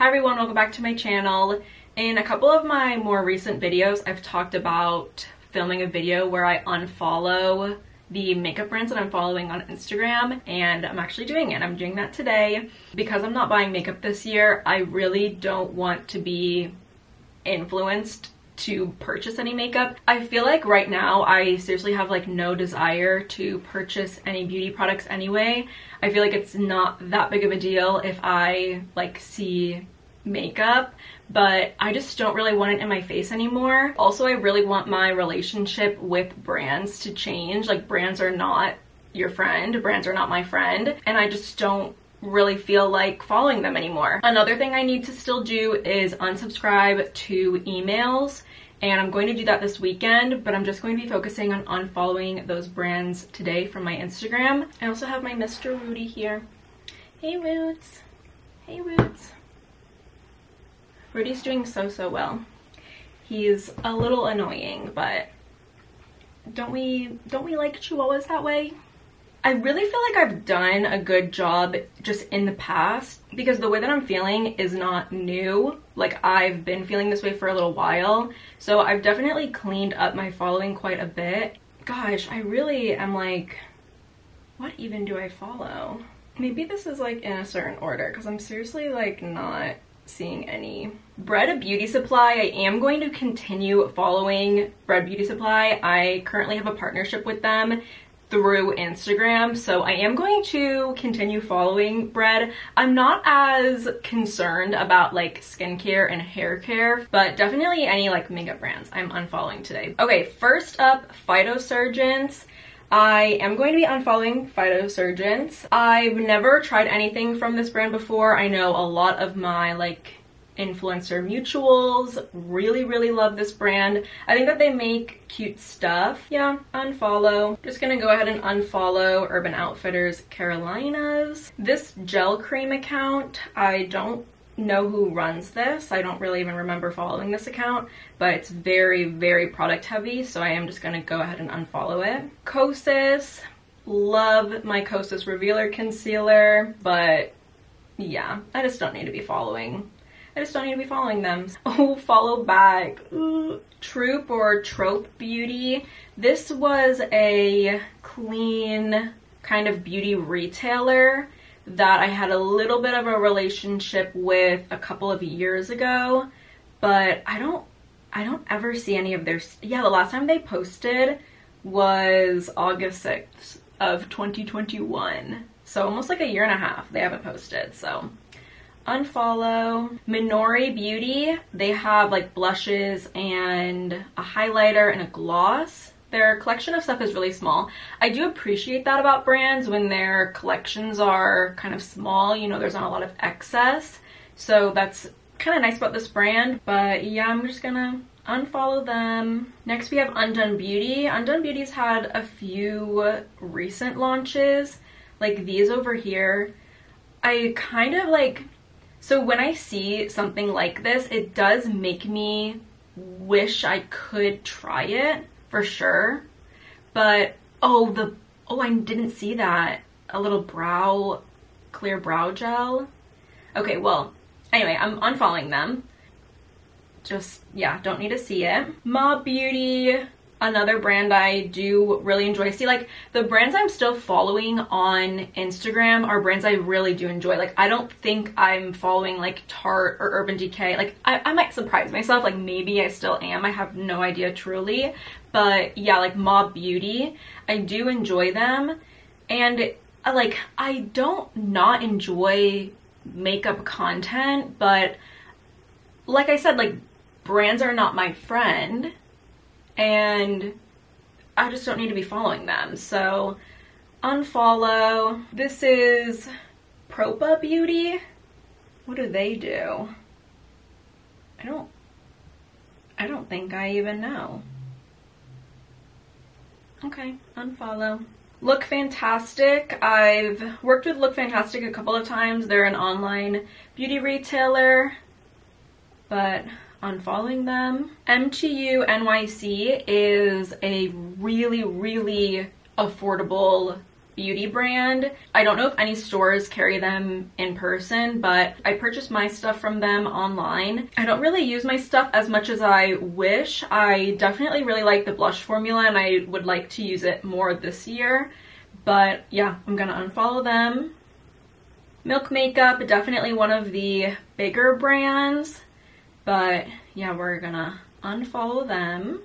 Hi everyone, welcome back to my channel. In a couple of my more recent videos, I've talked about filming a video where I unfollow the makeup brands that I'm following on Instagram and I'm actually doing it. I'm doing that today. Because I'm not buying makeup this year, I really don't want to be influenced to purchase any makeup. I feel like right now I seriously have like no desire to purchase any beauty products anyway. I feel like it's not that big of a deal if I like see makeup but I just don't really want it in my face anymore. Also, I really want my relationship with brands to change. Like brands are not your friend, brands are not my friend, and I just don't really feel like following them anymore. Another thing I need to still do is unsubscribe to emails and I'm going to do that this weekend, but I'm just going to be focusing on unfollowing those brands today from my Instagram. I also have my Mr. Rudy here. Hey Roots. Hey Roots. Rudy's doing so, so well. He's a little annoying, but don't we, don't we like chihuahuas that way? I really feel like I've done a good job just in the past because the way that I'm feeling is not new. Like I've been feeling this way for a little while. So I've definitely cleaned up my following quite a bit. Gosh, I really am like, what even do I follow? Maybe this is like in a certain order because I'm seriously like not seeing any. Bread Beauty Supply, I am going to continue following Bread Beauty Supply. I currently have a partnership with them through Instagram. So I am going to continue following Bread. I'm not as concerned about like skincare and hair care, but definitely any like makeup brands I'm unfollowing today. Okay, first up, Phytosurgence. I am going to be unfollowing Phytosurgence. I've never tried anything from this brand before. I know a lot of my like influencer mutuals. Really, really love this brand. I think that they make cute stuff. Yeah, unfollow. Just gonna go ahead and unfollow Urban Outfitters Carolinas. This gel cream account, I don't know who runs this. I don't really even remember following this account, but it's very, very product heavy, so I am just gonna go ahead and unfollow it. Kosas, love my Kosas Revealer Concealer, but yeah, I just don't need to be following I just don't need to be following them. Oh, follow back. Ooh. Troop or Trope Beauty. This was a clean kind of beauty retailer that I had a little bit of a relationship with a couple of years ago, but I don't I don't ever see any of their yeah, the last time they posted was August 6th of 2021. So almost like a year and a half they haven't posted. So unfollow. Minori Beauty, they have like blushes and a highlighter and a gloss. Their collection of stuff is really small. I do appreciate that about brands when their collections are kind of small, you know, there's not a lot of excess. So that's kind of nice about this brand, but yeah, I'm just gonna unfollow them. Next we have Undone Beauty. Undone Beauty's had a few recent launches, like these over here. I kind of like so when I see something like this, it does make me wish I could try it for sure. But oh, the oh, I didn't see that. A little brow clear brow gel. Okay, well, anyway, I'm unfollowing them. Just, yeah, don't need to see it. Mob Beauty, another brand I do really enjoy. See, like the brands I'm still following on Instagram are brands I really do enjoy. Like I don't think I'm following like Tarte or Urban Decay. Like I, I might surprise myself. Like maybe I still am. I have no idea truly. But yeah, like Mob Beauty, I do enjoy them. And uh, like I don't not enjoy makeup content, but like I said, like brands are not my friend and I just don't need to be following them. So unfollow. This is Propa Beauty. What do they do? I don't, I don't think I even know. Okay, unfollow. Look Fantastic. I've worked with Look Fantastic a couple of times. They're an online beauty retailer, but unfollowing them. MTU NYC is a really, really affordable beauty brand. I don't know if any stores carry them in person, but I purchased my stuff from them online. I don't really use my stuff as much as I wish. I definitely really like the blush formula and I would like to use it more this year. But yeah, I'm gonna unfollow them. Milk Makeup, definitely one of the bigger brands, but yeah, we're gonna unfollow them.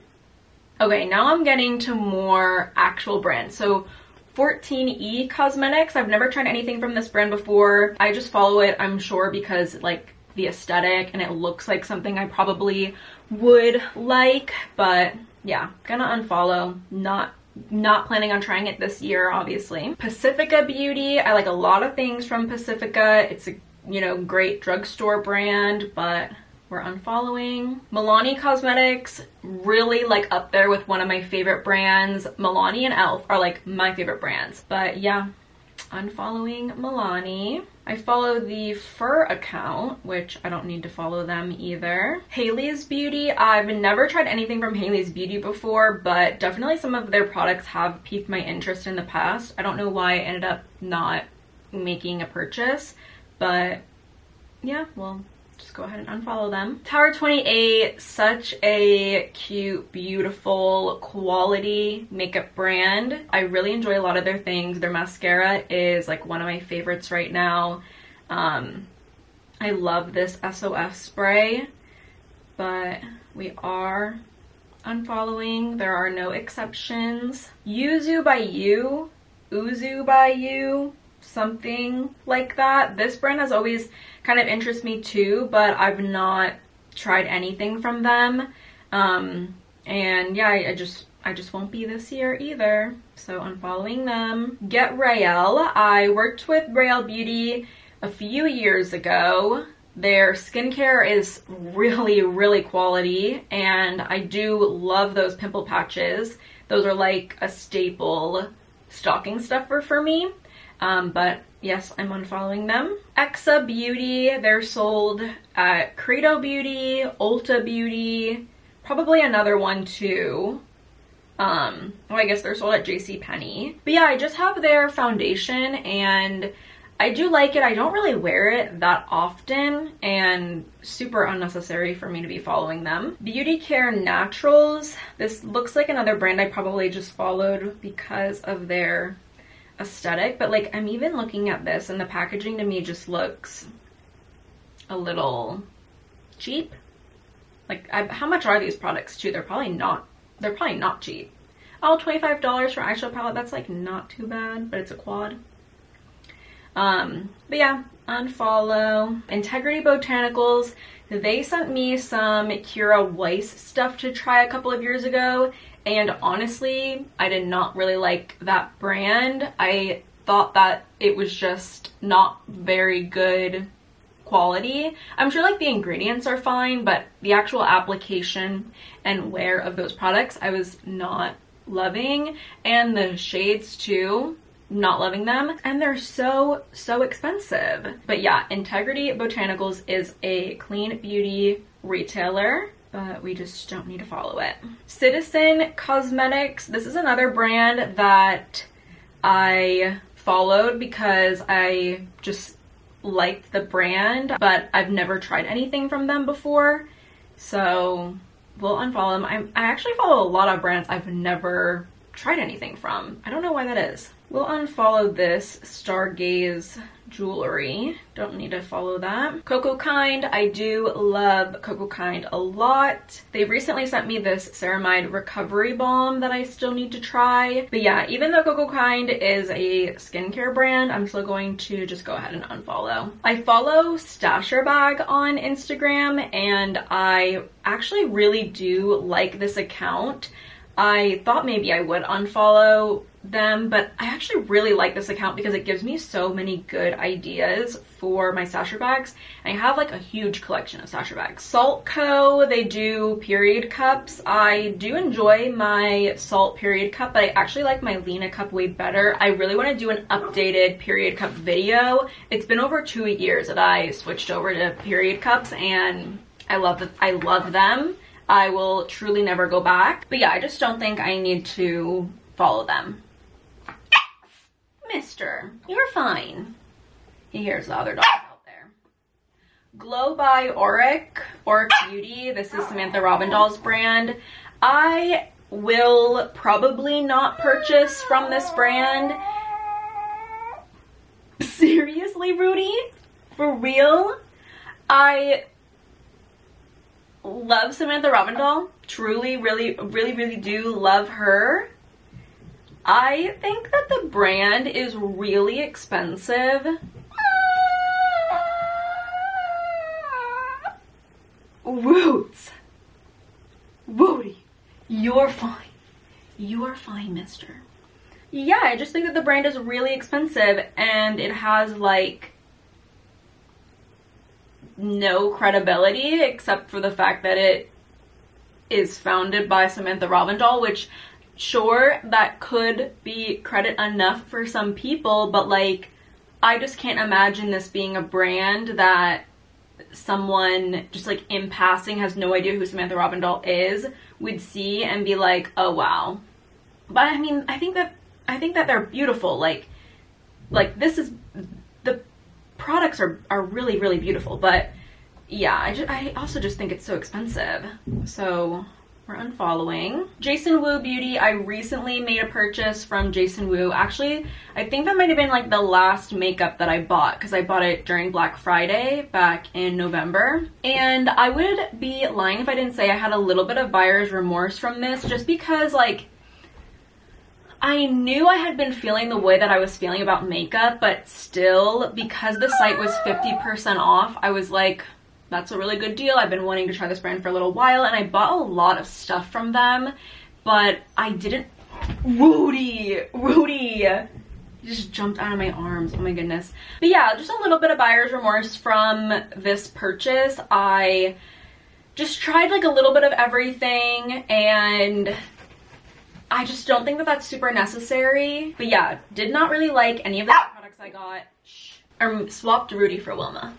Okay, now I'm getting to more actual brands. So 14E Cosmetics. I've never tried anything from this brand before. I just follow it, I'm sure, because like the aesthetic and it looks like something I probably would like. But yeah, gonna unfollow. Not not planning on trying it this year, obviously. Pacifica Beauty. I like a lot of things from Pacifica. It's a, you know, great drugstore brand, but we're unfollowing. Milani Cosmetics, really like up there with one of my favorite brands. Milani and e.l.f. are like my favorite brands. But yeah, unfollowing Milani. I follow the Fur account, which I don't need to follow them either. Haley's Beauty, I've never tried anything from Haley's Beauty before, but definitely some of their products have piqued my interest in the past. I don't know why I ended up not making a purchase, but yeah, well, just go ahead and unfollow them. Tower 28, such a cute, beautiful, quality makeup brand. I really enjoy a lot of their things. Their mascara is like one of my favorites right now. Um, I love this SOS spray, but we are unfollowing. There are no exceptions. Yuzu by You, Uzu by You, something like that. This brand has always kind of interests me too, but I've not tried anything from them. Um, and yeah, I, I just I just won't be this year either. So I'm following them. Get Rael. I worked with Rael Beauty a few years ago. Their skincare is really, really quality and I do love those pimple patches. Those are like a staple stocking stuffer for me. Um, but yes, I'm unfollowing them. Exa Beauty, they're sold at Credo Beauty, Ulta Beauty, probably another one too. Um, oh, I guess they're sold at JCPenney. But yeah, I just have their foundation and I do like it. I don't really wear it that often and super unnecessary for me to be following them. Beauty Care Naturals. This looks like another brand I probably just followed because of their aesthetic, but like I'm even looking at this and the packaging to me just looks a little cheap. Like I, how much are these products too? They're probably not, they're probably not cheap. Oh, $25 for eyeshadow palette. That's like not too bad, but it's a quad. Um, but yeah, unfollow. Integrity Botanicals. They sent me some Kjaer Weis stuff to try a couple of years ago and honestly, I did not really like that brand. I thought that it was just not very good quality. I'm sure like the ingredients are fine, but the actual application and wear of those products I was not loving. And the shades too, not loving them. And they're so, so expensive. But yeah, Integrity Botanicals is a clean beauty retailer but we just don't need to follow it. Citizen Cosmetics. This is another brand that I followed because I just liked the brand, but I've never tried anything from them before. So we'll unfollow them. I'm, I actually follow a lot of brands I've never tried anything from. I don't know why that is. We'll unfollow this Stargaze jewelry. Don't need to follow that. Coco Kind, I do love Coco Kind a lot. They've recently sent me this ceramide recovery balm that I still need to try. But yeah, even though Coco Kind is a skincare brand, I'm still going to just go ahead and unfollow. I follow Stasher Bag on Instagram and I actually really do like this account. I thought maybe I would unfollow them, but I actually really like this account because it gives me so many good ideas for my stasher bags. I have like a huge collection of stasher bags. Saalt Co, they do period cups. I do enjoy my Saalt period cup, but I actually like my Lena cup way better. I really want to do an updated period cup video. It's been over two years that I switched over to period cups and I love. I love them. I will truly never go back. But yeah, I just don't think I need to follow them. mister. You're fine. He hears the other dog out there. Glow by Auric, Auric Beauty. This is Samantha Ravndahl's brand. I will probably not purchase from this brand. Seriously, Rudy? For real? I love Samantha Ravndahl. Truly, really, really, really do love her. I think that the brand is really expensive. Roots. Woody, you're fine. You're fine, mister. Yeah, I just think that the brand is really expensive and it has like no credibility except for the fact that it is founded by Samantha Ravndahl, which sure that could be credit enough for some people, but like I just can't imagine this being a brand that someone just like in passing has no idea who Samantha Ravndahl is would see and be like, "Oh wow." But I mean, I think that I think that they're beautiful. Like like this is products are are really really beautiful, but yeah, I just, I also just think it's so expensive. So we're unfollowing. Jason Wu Beauty, I recently made a purchase from Jason Wu. Actually, I think that might have been like the last makeup that I bought because I bought it during Black Friday back in November. And I would be lying if I didn't say I had a little bit of buyer's remorse from this just because like I knew I had been feeling the way that I was feeling about makeup, but still, because the site was 50% off, I was like, that's a really good deal. I've been wanting to try this brand for a little while and I bought a lot of stuff from them, but I didn't. Rudy! Rudy! Just jumped out of my arms. Oh my goodness. But yeah, just a little bit of buyer's remorse from this purchase. I just tried like a little bit of everything and I just don't think that that's super necessary. But yeah, did not really like any of the products I got. I um, swapped Rudy for Wilma.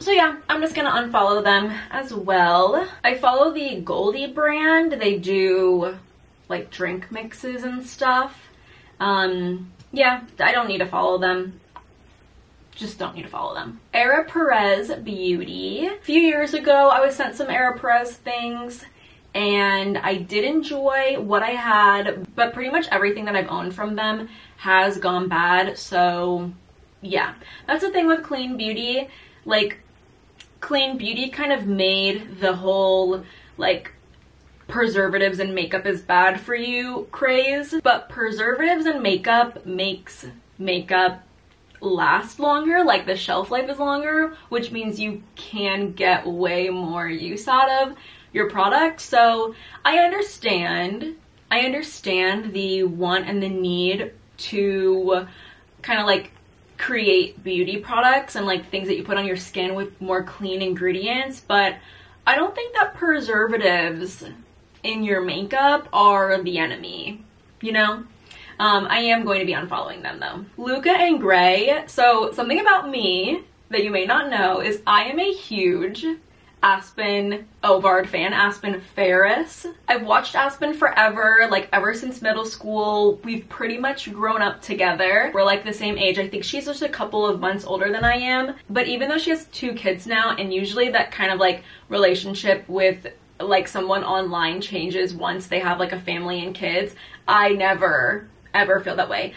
So yeah, I'm just gonna unfollow them as well. I follow the Golde brand. They do like drink mixes and stuff. Um, yeah, I don't need to follow them. Just don't need to follow them. Ere Perez Beauty. A few years ago, I was sent some Ere Perez things and I did enjoy what I had, but pretty much everything that I've owned from them has gone bad. So yeah, that's the thing with clean beauty. Like clean beauty kind of made the whole like preservatives and makeup is bad for you craze, but preservatives and makeup makes makeup last longer, like the shelf life is longer, which means you can get way more use out of your product. So I understand, I understand the want and the need to kind of like create beauty products and like things that you put on your skin with more clean ingredients, but I don't think that preservatives in your makeup are the enemy, you know? Um, I am going to be unfollowing them though. Luca and Grae. So something about me that you may not know is I am a huge Aspen Ovard fan, Aspen Ferris. I've watched Aspen forever, like ever since middle school. We've pretty much grown up together. We're like the same age. I think she's just a couple of months older than I am. But even though she has two kids now, and usually that kind of like relationship with like someone online changes once they have like a family and kids, I never ever feel that way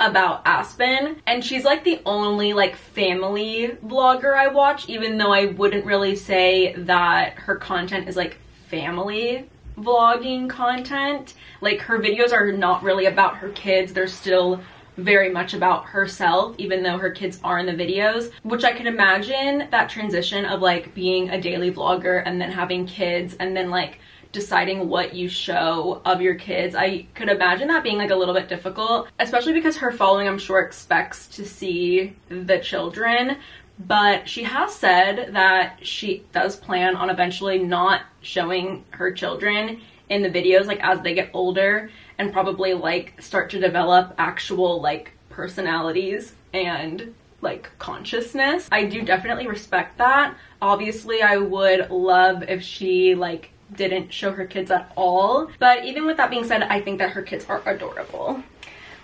about Aspen and she's like the only like family vlogger I watch even though I wouldn't really say that her content is like family vlogging content. Like her videos are not really about her kids. They're still very much about herself even though her kids are in the videos which I can imagine that transition of like being a daily vlogger and then having kids and then like deciding what you show of your kids. I could imagine that being like a little bit difficult, especially because her following, I'm sure, expects to see the children. But she has said that she does plan on eventually not showing her children in the videos like as they get older and probably like start to develop actual like personalities and like consciousness. I do definitely respect that. Obviously, I would love if she like didn't show her kids at all. But even with that being said, I think that her kids are adorable.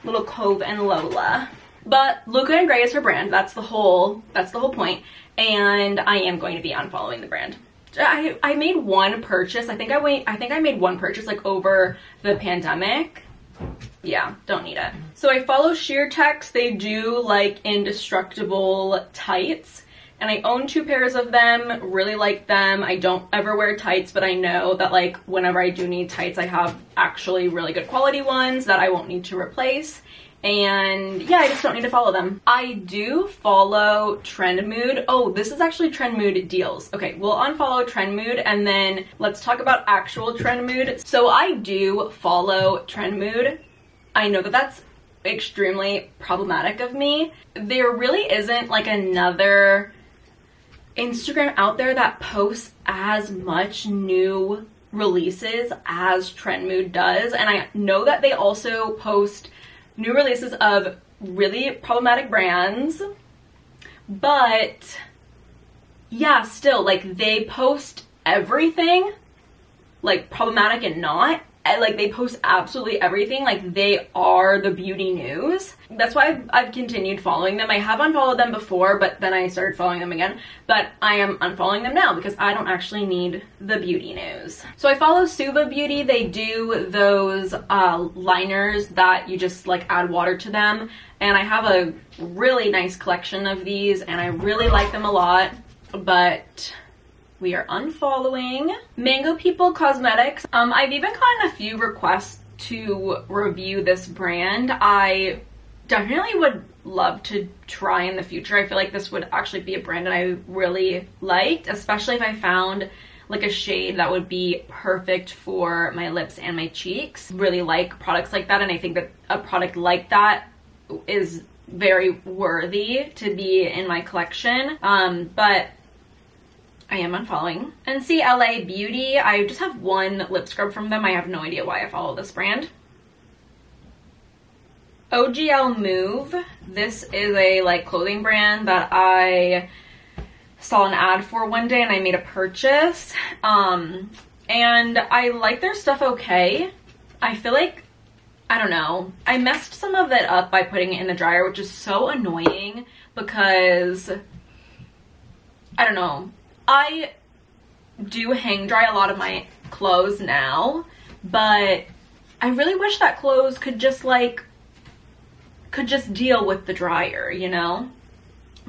little Cove and Lola. But Luca and Grae is her brand. That's the whole, that's the whole point. And I am going to be unfollowing the brand. I, I made one purchase. I think I wait, I think I made one purchase like over the pandemic. Yeah, don't need it. So I follow Sheertex. They do like indestructible tights and I own two pairs of them, really like them. I don't ever wear tights, but I know that like whenever I do need tights, I have actually really good quality ones that I won't need to replace. And yeah, I just don't need to follow them. I do follow Trend Mood. Oh, this is actually Trend Mood deals. Okay, we'll unfollow Trend Mood and then let's talk about actual Trend Mood. So I do follow Trend Mood. I know that that's extremely problematic of me. There really isn't like another Instagram out there that posts as much new releases as Trend Mood does. And I know that they also post new releases of really problematic brands. But yeah, still, like they post everything, like problematic and not like they post absolutely everything. Like they are the beauty news. That's why I've, I've, continued following them. I have unfollowed them before but then i started following them again. But i am unfollowing them now because i don't actually need the beauty news. So i follow suva beauty. They do those uh, liners that you just like add water to them. And i have a really nice collection of these and i really like them a lot. But we are unfollowing Mango People Cosmetics. Um, I've even gotten a few requests to review this brand. I definitely would love to try in the future. I feel like this would actually be a brand that I really liked, especially if I found like a shade that would be perfect for my lips and my cheeks. Really like products like that and I think that a product like that is very worthy to be in my collection. Um, but I am unfollowing. NCLA Beauty, I just have one lip scrub from them. I have no idea why I follow this brand. OGL Move, this is a like clothing brand that I saw an ad for one day and I made a purchase. Um, and I like their stuff okay. I feel like, I don't know, I messed some of it up by putting it in the dryer, which is so annoying because, I don't know, I do hang dry a lot of my clothes now, but I really wish that clothes could just like, could just deal with the dryer, you know?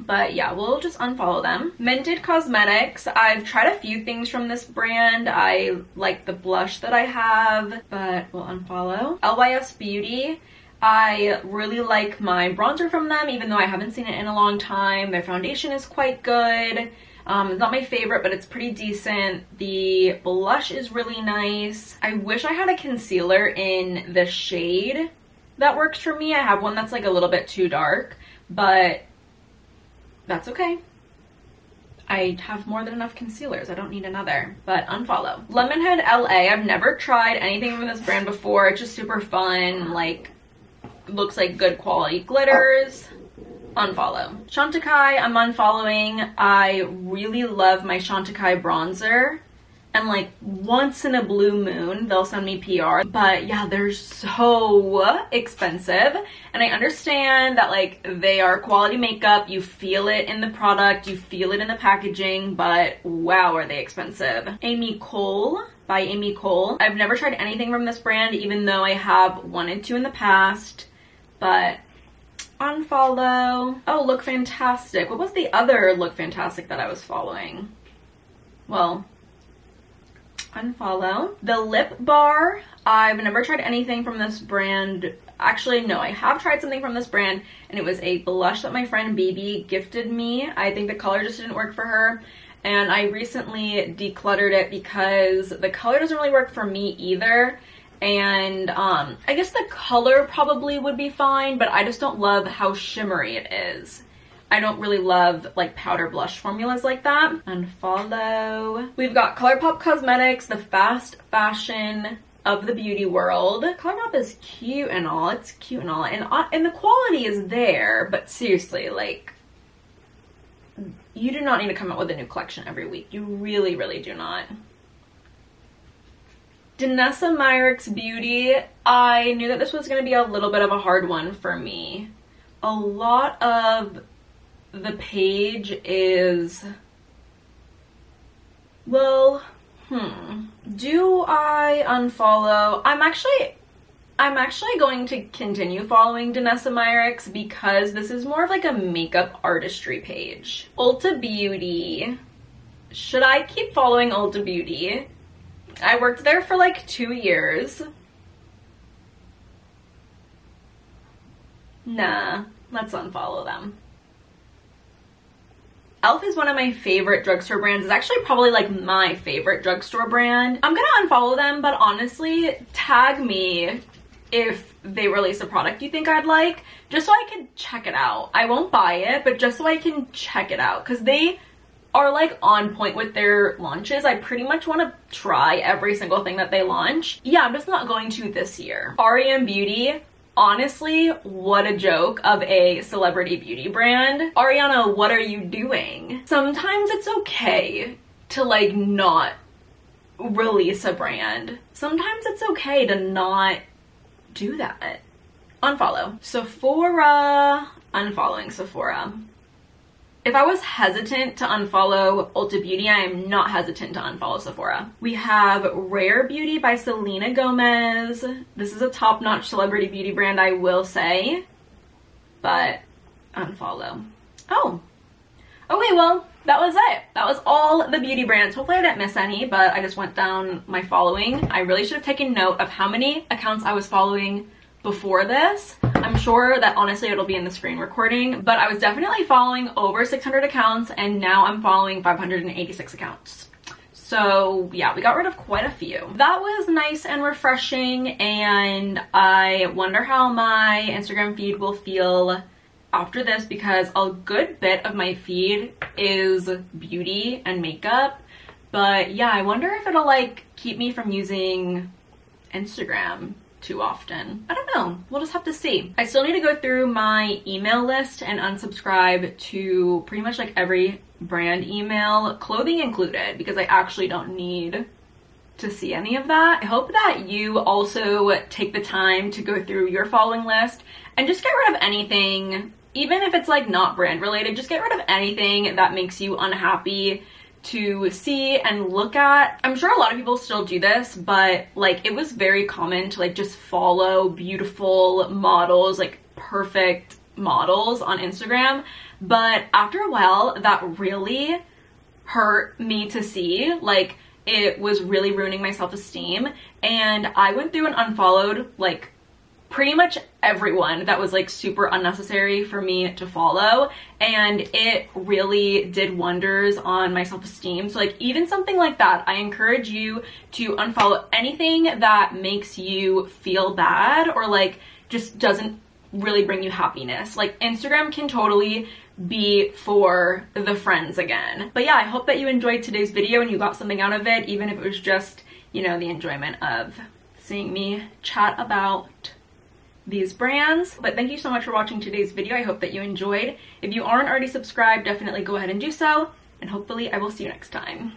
But yeah, we'll just unfollow them. Mented Cosmetics. I've tried a few things from this brand. I like the blush that I have, but we'll unfollow. LYS Beauty. I really like my bronzer from them, even though I haven't seen it in a long time. Their foundation is quite good. Um, it's not my favorite, but it's pretty decent. The blush is really nice. I wish I had a concealer in the shade that works for me. I have one that's like a little bit too dark, but that's okay. I have more than enough concealers. I don't need another, but unfollow. Lemonhead LA. I've never tried anything from this brand before. It's just super fun. Like, looks like good quality glitters unfollow. Chantecaille, I'm unfollowing. I really love my Chantecaille bronzer. And like once in a blue moon, they'll send me PR. But yeah, they're so expensive. And I understand that like they are quality makeup. You feel it in the product, you feel it in the packaging, but wow, are they expensive. Ami Colé by Ami Colé. I've never tried anything from this brand, even though I have wanted to in the past. But unfollow. Oh, Look Fantastic. What was the other Look Fantastic that I was following? Well, unfollow. The Lip Bar. I've never tried anything from this brand. Actually, no, I have tried something from this brand and it was a blush that my friend BB gifted me. I think the color just didn't work for her and I recently decluttered it because the color doesn't really work for me either and um, I guess the color probably would be fine, but I just don't love how shimmery it is. I don't really love like powder blush formulas like that. Unfollow. We've got ColourPop Cosmetics, the fast fashion of the beauty world. ColourPop is cute and all, it's cute and all, and, uh, and the quality is there, but seriously, like, you do not need to come out with a new collection every week. You really, really do not. Danessa Myricks Beauty, I knew that this was going to be a little bit of a hard one for me. A lot of the page is, well, hmm, do I unfollow? I'm actually, I'm actually going to continue following Danessa Myricks because this is more of like a makeup artistry page. Ulta Beauty. Should I keep following Ulta Beauty? I worked there for like two years. Nah, let's unfollow them. e.l.f. is one of my favorite drugstore brands. It's actually probably like my favorite drugstore brand. I'm gonna unfollow them, but honestly, tag me if they release a product you think I'd like, just so I can check it out. I won't buy it, but just so I can check it out, because they are like on point with their launches. I pretty much want to try every single thing that they launch. Yeah, I'm just not going to this year. REM Beauty, honestly, what a joke of a celebrity beauty brand. Ariana, what are you doing? Sometimes it's okay to like not release a brand. Sometimes it's okay to not do that. Unfollow. Sephora, unfollowing Sephora if I was hesitant to unfollow Ulta Beauty, I am not hesitant to unfollow Sephora. We have Rare Beauty by Selena Gomez. This is a top-notch celebrity beauty brand, I will say, but unfollow. Oh, okay, well, that was it. That was all the beauty brands. Hopefully I didn't miss any, but I just went down my following. I really should have taken note of how many accounts I was following before this. I'm sure that honestly it'll be in the screen recording, but I was definitely following over 600 accounts and now I'm following 586 accounts. So yeah, we got rid of quite a few. That was nice and refreshing and I wonder how my Instagram feed will feel after this because a good bit of my feed is beauty and makeup. But yeah, I wonder if it'll like keep me from using Instagram too often. I don't know. We'll just have to see. I still need to go through my email list and unsubscribe to pretty much like every brand email, clothing included, because I actually don't need to see any of that. I hope that you also take the time to go through your following list and just get rid of anything, even if it's like not brand related, just get rid of anything that makes you unhappy to see and look at. I'm sure a lot of people still do this, but like it was very common to like just follow beautiful models, like perfect models on Instagram. But after a while, that really hurt me to see. Like it was really ruining my self-esteem. And I went through and unfollowed like pretty much everyone that was like super unnecessary for me to follow and it really did wonders on my self-esteem. So like even something like that i encourage you to unfollow anything that makes you feel bad or like just doesn't really bring you happiness. Like instagram can totally be for the friends again. But yeah i hope that you enjoyed today's video and you got something out of it even if it was just you know the enjoyment of seeing me chat about these brands. But thank you so much for watching today's video. I hope that you enjoyed. If you aren't already subscribed, definitely go ahead and do so. And hopefully I will see you next time.